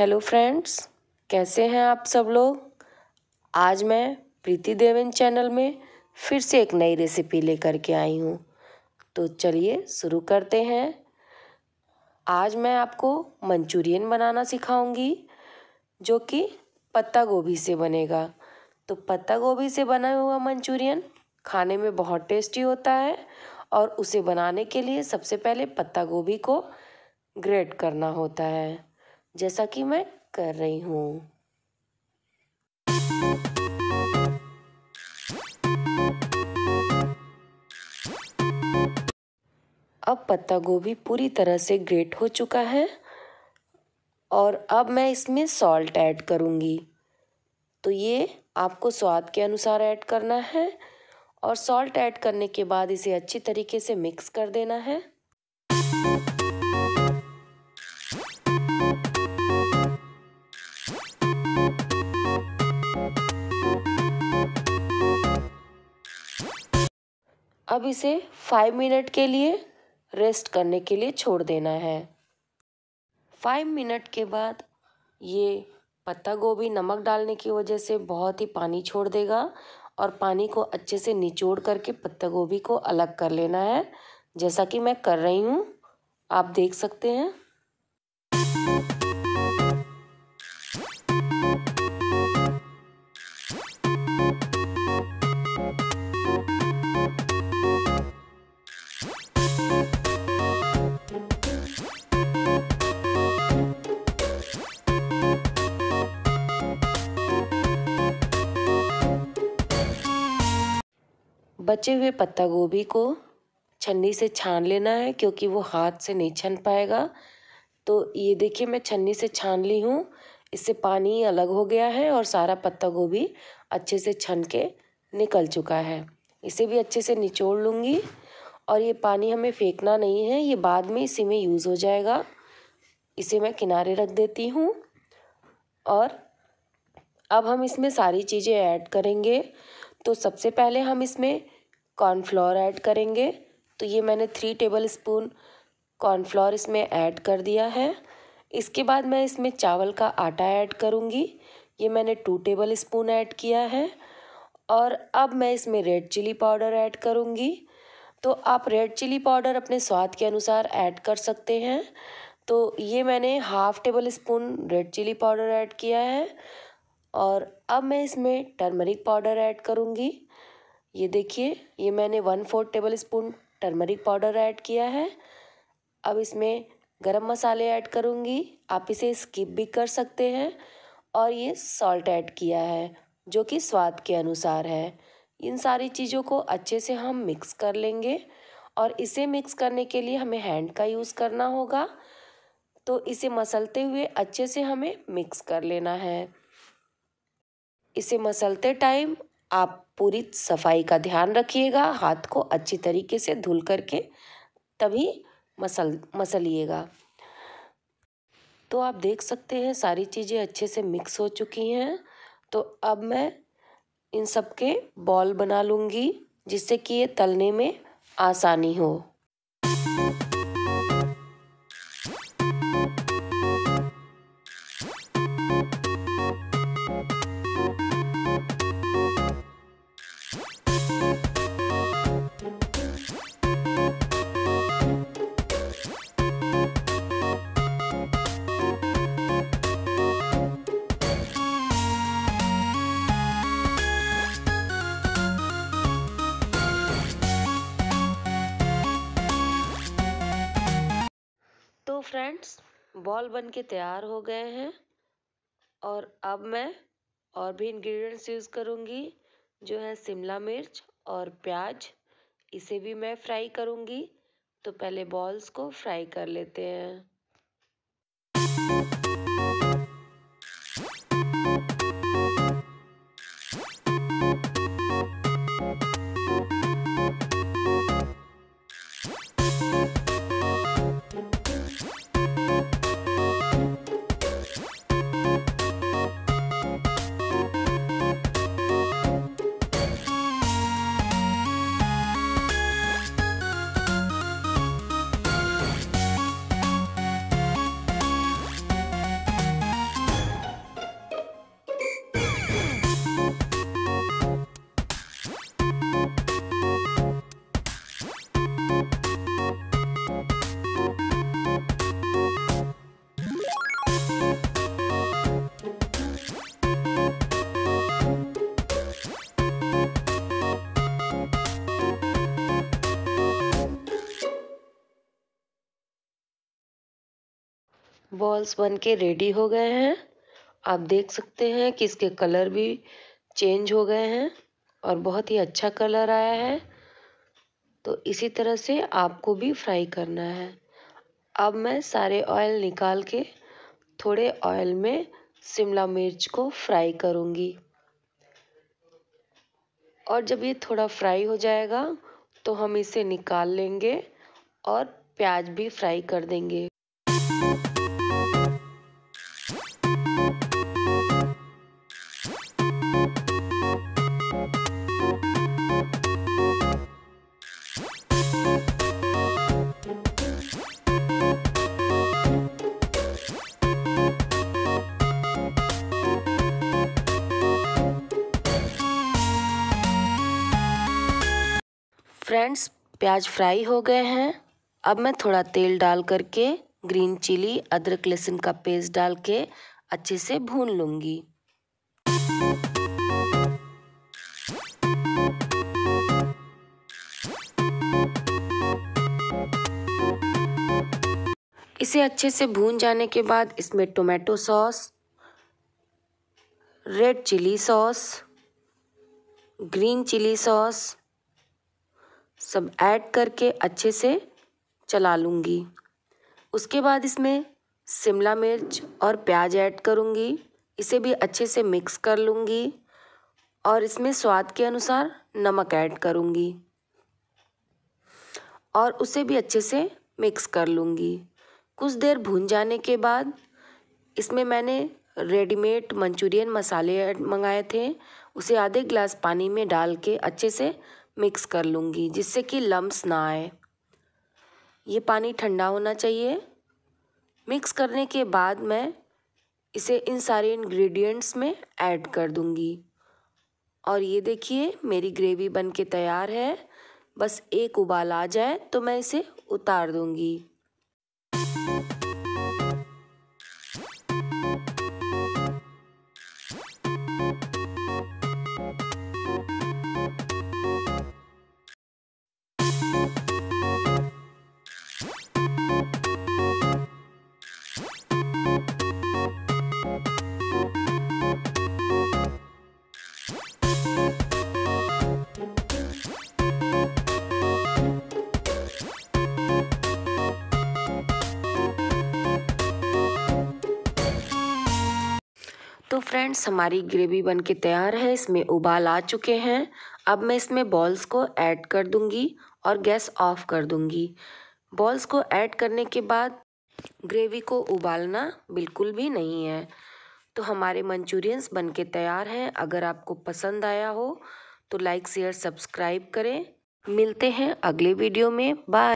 Hello friends, कैसे हैं आप सब लोग? आज मैं प्रीति देवन चैनल में फिर से एक नई रेसिपी लेकर के आई हूँ। तो चलिए शुरू करते हैं। आज मैं आपको मंचूरियन बनाना सिखाऊँगी, जो कि पत्ता गोभी से बनेगा। तो पत्ता गोभी से बना हुआ मंचूरियन खाने में बहुत टेस्टी होता है और उसे बनाने के लिए सबसे पहले पत्ता गोभी को ग्रेट करना होता है। जैसा कि मैं कर रही हूँ। अब पत्ता गोभी पूरी तरह से ग्रेट हो चुका है और अब मैं इसमें सॉल्ट ऐड करूँगी। तो ये आपको स्वाद के अनुसार ऐड करना है और सॉल्ट ऐड करने के बाद इसे अच्छी तरीके से मिक्स कर देना है। अब इसे फाइव मिनट के लिए रेस्ट करने के लिए छोड़ देना है। फाइव मिनट के बाद ये पत्ता गोभी नमक डालने की वजह से बहुत ही पानी छोड़ देगा और पानी को अच्छे से निचोड़ करके पत्ता गोभी को अलग कर लेना है, जैसा कि मैं कर रही हूँ। आप देख सकते हैं। बचे हुए पत्ता गोभी को छन्नी से छान लेना है, क्योंकि वो हाथ से नहीं छन पाएगा। तो ये देखिए, मैं छन्नी से छान ली हूँ। इससे पानी अलग हो गया है और सारा पत्ता गोभी अच्छे से छन के निकल चुका है। इसे भी अच्छे से निचोड़ लूँगी। और ये पानी हमें फेंकना नहीं है, ये बाद में इसी में यूज़ हो जाएगा। इसे मैं किनारे रख देती हूँ। और अब हम इसमें सारी चीज़ें ऐड करेंगे। तो सबसे पहले हम इसमें कॉर्नफ्लोर ऐड करेंगे। तो ये मैंने थ्री टेबल स्पून कॉर्नफ्लोर इसमें ऐड कर दिया है। इसके बाद मैं इसमें चावल का आटा ऐड करूँगी। ये मैंने टू टेबल स्पून ऐड किया है। और अब मैं इसमें रेड चिली पाउडर ऐड करूँगी। तो आप रेड चिली पाउडर अपने स्वाद के अनुसार ऐड कर सकते हैं। तो ये मैंने half tablespoon red chilli powder add किया है। और अब मैं इसमें टर्मरिक पाउडर ऐड करूँगी। ये देखिए, ये मैंने one fourth tablespoon turmeric powder add किया है। अब इसमें गरम मसाले ऐड करूँगी। आप इसे स्किप भी कर सकते हैं। और ये सॉल्ट ऐड किया है, जो कि स्वाद के अनुसार है। इन सारी चीज़ों को अच्छे से हम मिक्स कर लेंगे। और इसे मिक्स करने के लिए हमें हैंड का यूज़ करना होगा। तो इसे मसलते हुए अच्छे से हमें मिक्स कर लेना है। इसे मसलते टाइम आप पूरी सफ़ाई का ध्यान रखिएगा, हाथ को अच्छी तरीके से धुल करके तभी मसल, मसलिएगा। तो आप देख सकते हैं सारी चीज़ें अच्छे से मिक्स हो चुकी हैं। तो अब मैं इन सब के बॉल बना लूँगी जिससे कि ये तलने में आसानी हो। फ्रेंड्स बॉल बन के तैयार हो गए हैं। और अब मैं और भी इंग्रेडिएंट्स यूज़ करूँगी, जो है शिमला मिर्च और प्याज। इसे भी मैं फ्राई करूँगी। तो पहले बॉल्स को फ्राई कर लेते हैं। बॉल्स बन के रेडी हो गए हैं। आप देख सकते हैं कि इसके कलर भी चेंज हो गए हैं और बहुत ही अच्छा कलर आया है। तो इसी तरह से आपको भी फ्राई करना है। अब मैं सारे ऑयल निकाल के थोड़े ऑयल में शिमला मिर्च को फ्राई करूँगी। और जब ये थोड़ा फ्राई हो जाएगा तो हम इसे निकाल लेंगे और प्याज भी फ्राई कर देंगे। फ्रेंड्स, प्याज फ्राई हो गए हैं। अब मैं थोड़ा तेल डाल करके ग्रीन चिली, अदरक, लहसुन का पेस्ट डाल के अच्छे से भून लूँगी। इसे अच्छे से भून जाने के बाद इसमें tomato sauce, red chilli sauce, green chilli sauce सब ऐड करके अच्छे से चला लूँगी। उसके बाद इसमें शिमला मिर्च और प्याज ऐड करूँगी। इसे भी अच्छे से मिक्स कर लूँगी और इसमें स्वाद के अनुसार नमक ऐड करूँगी और उसे भी अच्छे से मिक्स कर लूँगी। कुछ देर भून जाने के बाद इसमें मैंने रेडीमेड मंचूरियन मसाले मंगाए थे। उसे आधे ग्लास पानी में डाल के अच्छे से मिक्स कर लूँगी, जिससे कि लम्स ना आए। ये पानी ठंडा होना चाहिए। मिक्स करने के बाद मैं इसे इन सारे इंग्रेडिएंट्स में ऐड कर दूँगी। और ये देखिए, मेरी ग्रेवी बन के तैयार है। बस एक उबाल आ जाए तो मैं इसे उतार दूँगी। फ्रेंड्स, हमारी ग्रेवी बन के तैयार है, इसमें उबाल आ चुके हैं। अब मैं इसमें बॉल्स को ऐड कर दूँगी और गैस ऑफ़ कर दूँगी। बॉल्स को ऐड करने के बाद ग्रेवी को उबालना बिल्कुल भी नहीं है। तो हमारे मंचूरियंस बन के तैयार हैं। अगर आपको पसंद आया हो तो लाइक शेयर सब्सक्राइब करें। मिलते हैं अगले वीडियो में। बाय